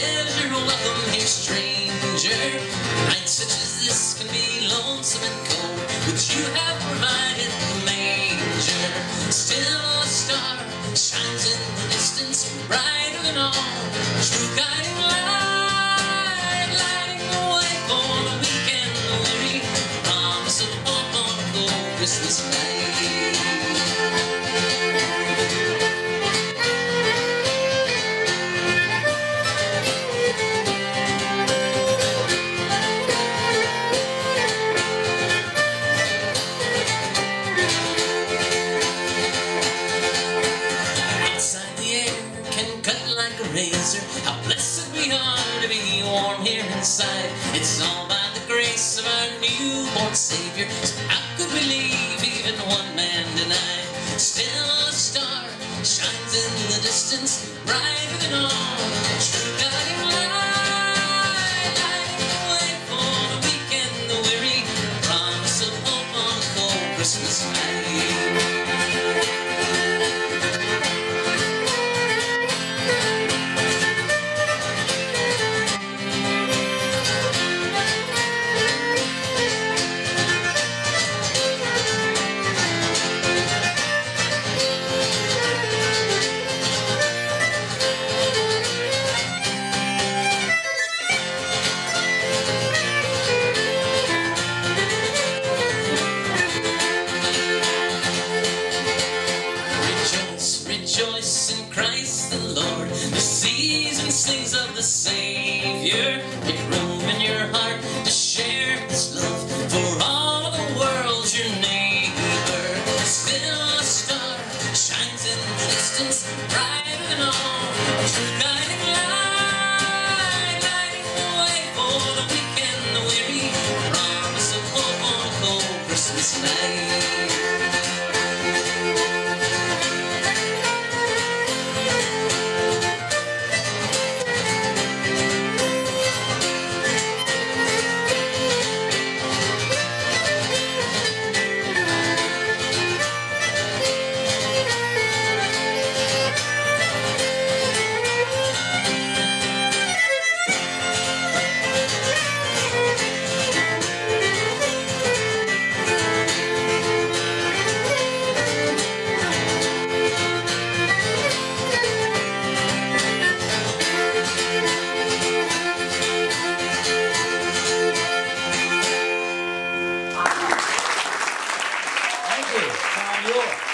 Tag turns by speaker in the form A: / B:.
A: pleasure welcome here, stranger. Nights such as this can be lonesome and cold, but you have provided the manger. Still a star shines in the distance, brighter than all, true guiding light. like a razor. How blessed we are to be warm here inside. It's all by the grace of our newborn Savior. So how could we leave even one man denied? Still a star shines in the distance, brighter than all. Christmas night.
B: York.